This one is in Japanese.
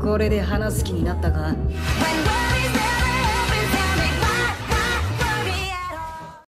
これで話す気になったか？